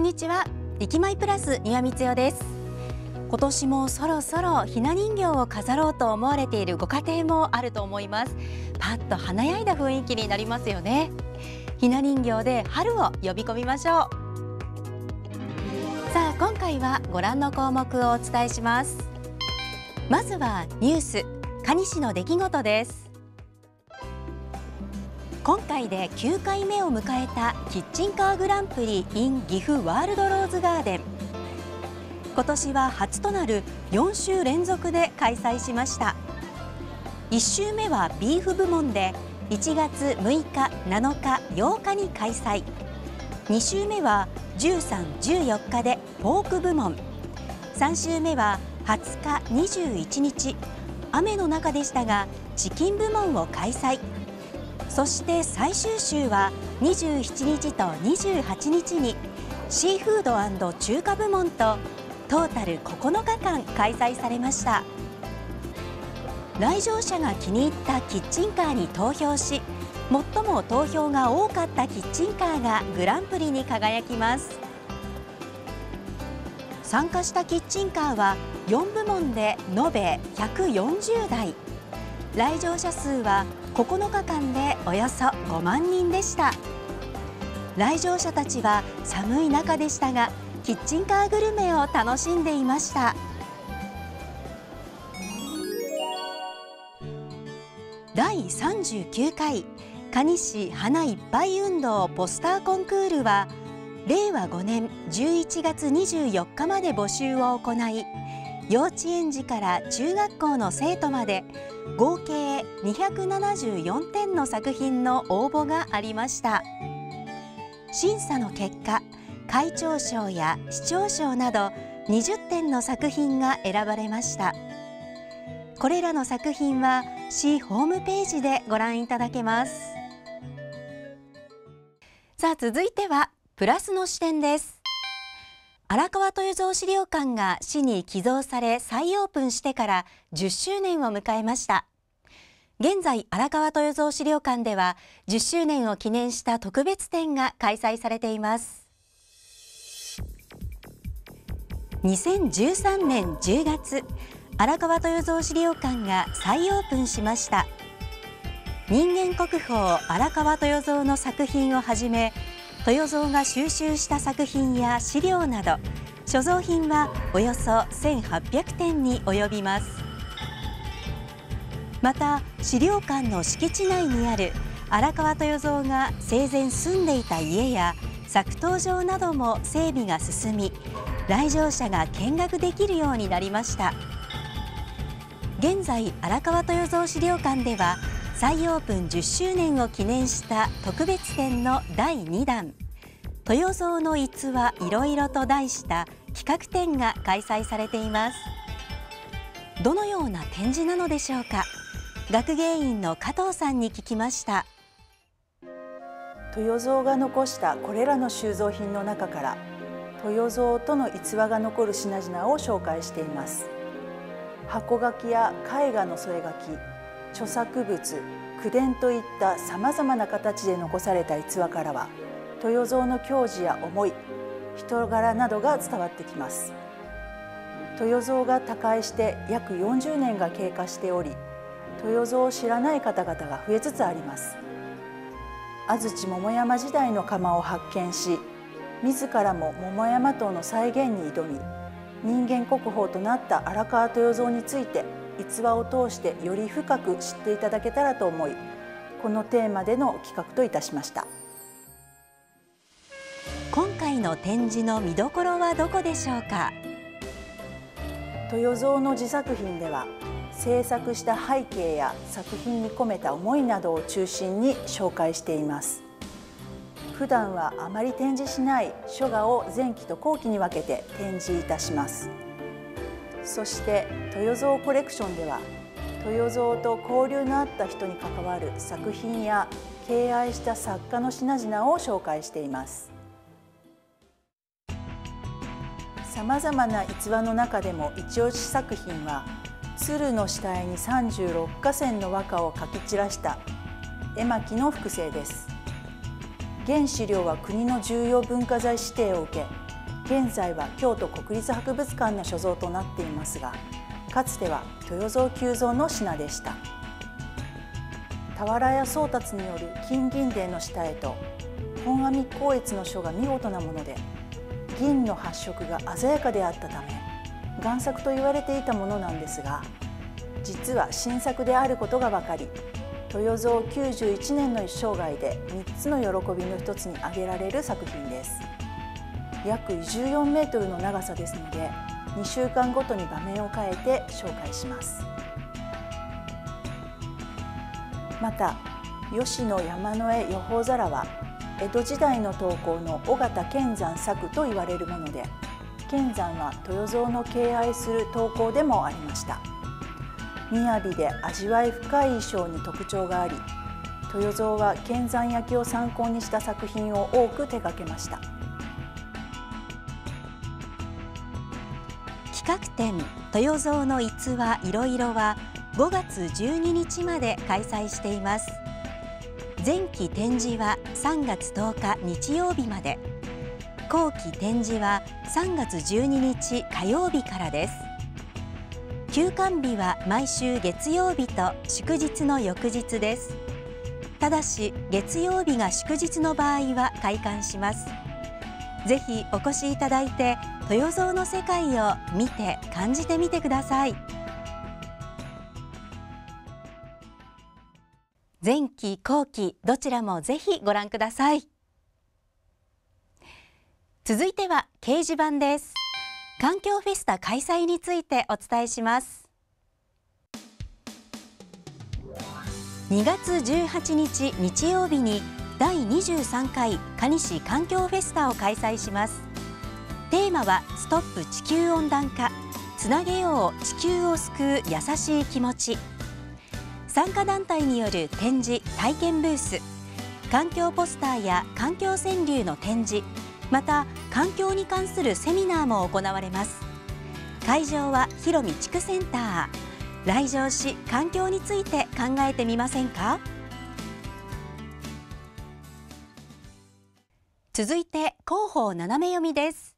こんにちは。駅前プラス岩光代です。今年もそろそろひな人形を飾ろうと思われているご家庭もあると思います。パッと華やいだ雰囲気になりますよね。ひな人形で春を呼び込みましょう。さあ今回はご覧の項目をお伝えします。まずはニュース蟹市の出来事です。今回で9回目を迎えたキッチンカーグランプリ in 岐阜ワールドローズガーデン。今年は初となる4週連続で開催しました。1週目はビーフ部門で1月6日、7日、8日に開催。2週目は13、14日でポーク部門。3週目は20日、21日。雨の中でしたがチキン部門を開催。そして最終週は27日と28日にシーフード中華部門とトータル9日間開催されました。来場者が気に入ったキッチンカーに投票し最も投票が多かったキッチンカーがグランプリに輝きます。参加したキッチンカーは4部門で延べ140台。来場者数は9日間でおよそ5万人でした。来場者たちは寒い中でしたがキッチンカーグルメを楽しんでいました。第39回蟹市花いっぱい運動ポスターコンクールは令和5年11月24日まで募集を行い幼稚園児から中学校の生徒まで合計274点の作品の応募がありました。審査の結果会長賞や市長賞など20点の作品が選ばれました。これらの作品は市ホームページでご覧いただけます。さあ続いてはプラスの視点です。荒川豊蔵資料館が市に寄贈され再オープンしてから10周年を迎えました。現在荒川豊蔵資料館では10周年を記念した特別展が開催されています。2013年10月荒川豊蔵資料館が再オープンしました。人間国宝荒川豊蔵の作品をはじめ豊蔵が収集した作品や資料など所蔵品はおよそ1800点に及びます。また資料館の敷地内にある荒川豊蔵が生前住んでいた家や作刀場なども整備が進み来場者が見学できるようになりました。現在荒川豊蔵資料館では再オープン10周年を記念した特別展の第2弾「豊蔵の逸話いろいろ」と題した企画展が開催されています。どのような展示なのでしょうか？学芸員の加藤さんに聞きました。豊蔵が残したこれらの収蔵品の中から豊蔵との逸話が残る品々を紹介しています。箱書きや絵画の添え書き著作物口伝といったさまざまな形で残された逸話からは豊蔵の矜持や思い人柄などが伝わってきます。豊蔵が他界して約40年が経過しており豊蔵を知らない方々が増えつつあります。安土桃山時代の窯を発見し自らも桃山島の再現に挑み人間国宝となった荒川豊蔵について逸話を通してより深く知っていただけたらと思いこのテーマでの企画といたしました。今回の展示の見どころはどこでしょうか？豊蔵の自作品では制作した背景や作品に込めた思いなどを中心に紹介しています。普段はあまり展示しない書画を前期と後期に分けて展示いたします。そして豊蔵コレクションでは豊蔵と交流のあった人に関わる作品や敬愛した作家の品々を紹介しています。さまざまな逸話の中でも一押し作品は鶴の下絵に36河川の和歌を描き散らした絵巻の複製です。現資料は国の重要文化財指定を受け現在は京都国立博物館の所蔵となっていますがかつては豊蔵久蔵の品でした。俵屋宗達による金銀殿の下絵と本阿弥光悦の書が見事なもので銀の発色が鮮やかであったため贋作と言われていたものなんですが実は新作であることが分かり豊蔵91年の生涯で3つの喜びの一つに挙げられる作品です。約14メートルの長さですので2週間ごとに場面を変えて紹介します。また吉野山の絵予報皿は江戸時代の投稿の尾形乾山作と言われるもので乾山は豊蔵の敬愛する投稿でもありました。雅で味わい深い衣装に特徴があり豊蔵は乾山焼きを参考にした作品を多く手掛けました。企画展豊蔵の逸話いろいろは5月12日まで開催しています。前期展示は3月10日日曜日まで。後期展示は3月12日火曜日からです。休館日は毎週月曜日と祝日の翌日です。ただし月曜日が祝日の場合は開館します。ぜひお越しいただいて豊蔵の世界を見て感じてみてください。前期後期どちらもぜひご覧ください。続いては掲示板です。環境フェスタ開催についてお伝えします。2月18日日曜日に第23回蟹市環境フェスタを開催します。テーマはストップ地球温暖化。つなげよう地球を救う優しい気持ち。参加団体による展示体験ブース。環境ポスターや環境川柳の展示。また環境に関するセミナーも行われます。会場は広見地区センター。来場し環境について考えてみませんか？続いて広報斜め読みです。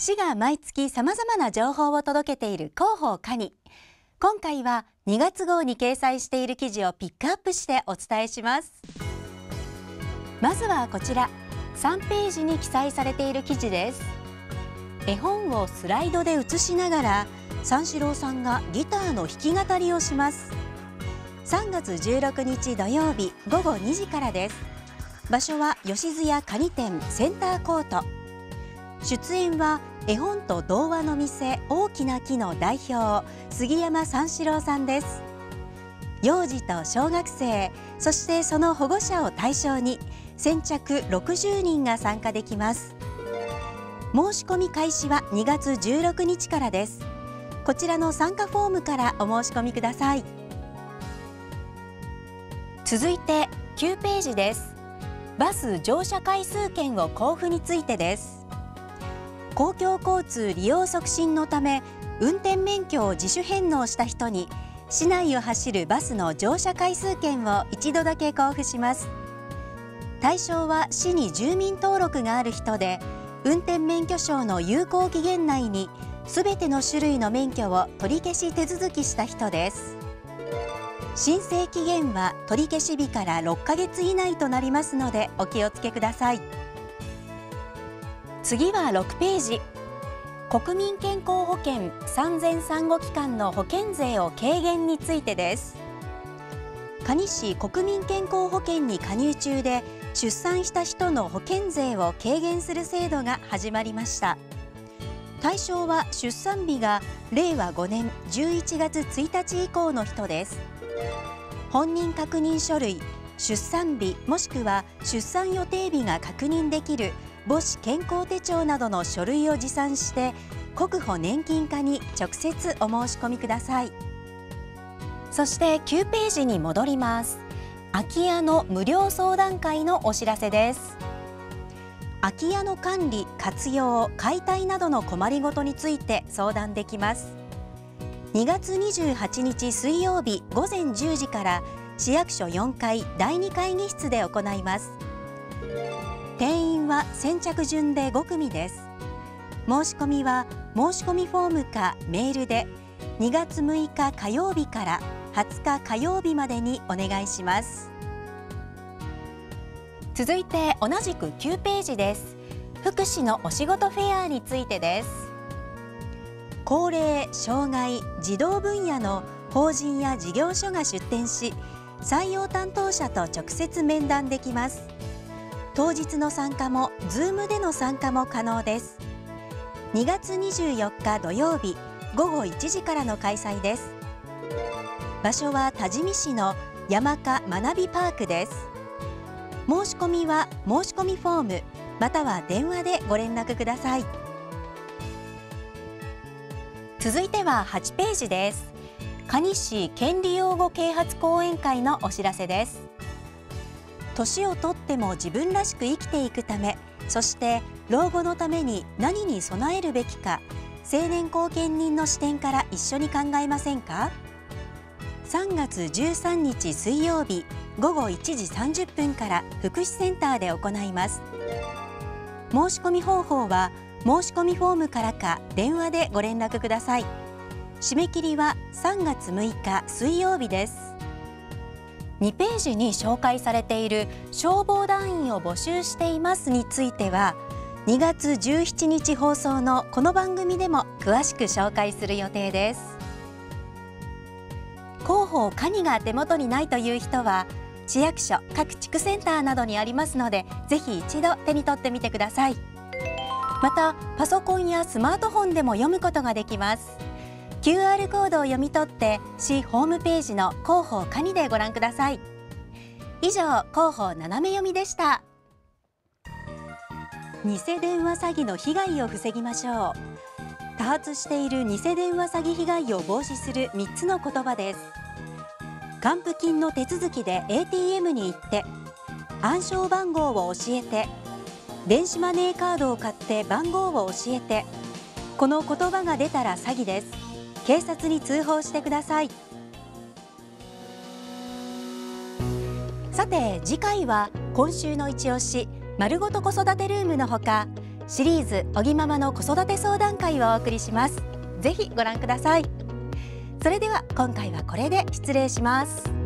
市が毎月さまざまな情報を届けている広報課に。今回は2月号に掲載している記事をピックアップしてお伝えします。まずはこちら。3ページに記載されている記事です。絵本をスライドで映しながら三四郎さんがギターの弾き語りをします。3月16日土曜日午後2時からです。場所は吉津屋カニ店センターコート。出演は絵本と童話の店大きな木の代表杉山三四郎さんです。幼児と小学生そしてその保護者を対象に先着60人が参加できます。申し込み開始は2月16日からです。こちらの参加フォームからお申し込みください。続いて9ページです。バス乗車回数券を交付についてです。公共交通利用促進のため運転免許を自主返納した人に市内を走るバスの乗車回数券を一度だけ交付します。対象は市に住民登録がある人で運転免許証の有効期限内にすべての種類の免許を取り消し手続きした人です。申請期限は取り消し日から6ヶ月以内となりますのでお気をつけください。次は6ページ。国民健康保険産前産後期間の保険税を軽減についてです。蟹市国民健康保険に加入中で出産した人の保険税を軽減する制度が始まりました。対象は出産日が令和5年11月1日以降の人です。本人確認書類出産日もしくは出産予定日が確認できる母子健康手帳などの書類を持参して国保年金課に直接お申し込みください。そして9ページに戻ります。空き家の無料相談会のお知らせです。空き家の管理活用解体などの困りごとについて相談できます。2月28日水曜日午前10時から市役所4階第2会議室で行います。定員は先着順で5組です。申し込みは申し込みフォームかメールで2月6日火曜日から20日火曜日までにお願いします。続いて同じく9ページです。福祉のお仕事フェアについてです。高齢障害児童分野の法人や事業所が出展し採用担当者と直接面談できます。当日の参加も Zoom での参加も可能です。2月24日土曜日午後1時からの開催です。場所は多治見市の山科学びパークです。申し込みは申し込みフォームまたは電話でご連絡ください。続いては8ページです。蟹市権利擁護啓発講演会のお知らせです。年をとっても自分らしく生きていくためそして老後のために何に備えるべきか青年後見人の視点から一緒に考えませんか？3月13日水曜日午後1時30分から福祉センターで行います。申し込み方法は申し込みフォームからか電話でご連絡ください。締め切りは3月6日水曜日です。2ページに紹介されている消防団員を募集していますについては2月17日放送のこの番組でも詳しく紹介する予定です。広報カニが手元にないという人は市役所各地区センターなどにありますのでぜひ一度手に取ってみてください。またパソコンやスマートフォンでも読むことができます。QR コードを読み取って市ホームページの広報カニでご覧ください。以上広報斜め読みでした。偽電話詐欺の被害を防ぎましょう。多発している偽電話詐欺被害を防止する3つの言葉です。還付金の手続きで ATM に行って暗証番号を教えて電子マネーカードを買って番号を教えてこの言葉が出たら詐欺です。警察に通報してください。さて次回は今週の一押し丸ごと子育てルームのほかシリーズおぎママの子育て相談会をお送りします。ぜひご覧ください。それでは今回はこれで失礼します。